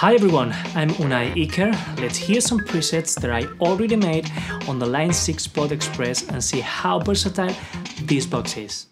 Hi everyone, I'm Unai Iker. Let's hear some presets that I already made on the Line 6 Pod Express and see how versatile this box is.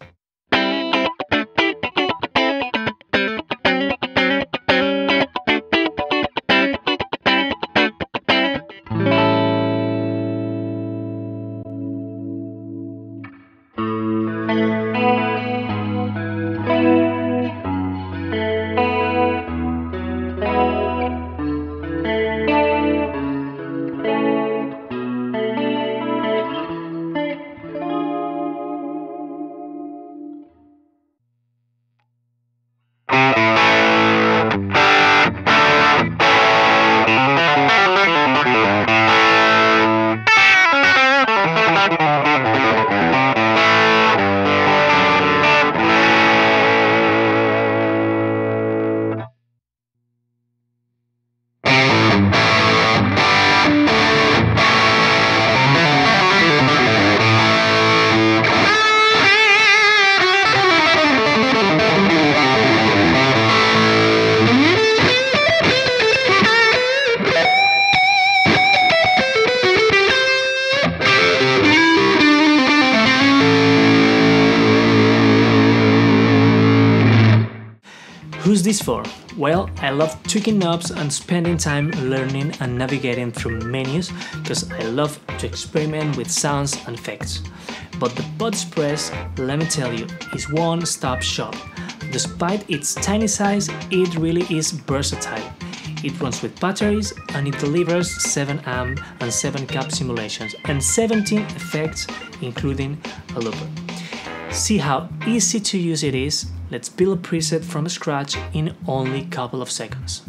This for? Well, I love tweaking knobs and spending time learning and navigating through menus because I love to experiment with sounds and effects. But the Pod Express, let me tell you, is one stop shop. Despite its tiny size, it really is versatile. It runs with batteries and it delivers 7 amp and 7 cab simulations and 17 effects, including a looper. See how easy to use it is? Let's build a preset from scratch in only a couple of seconds.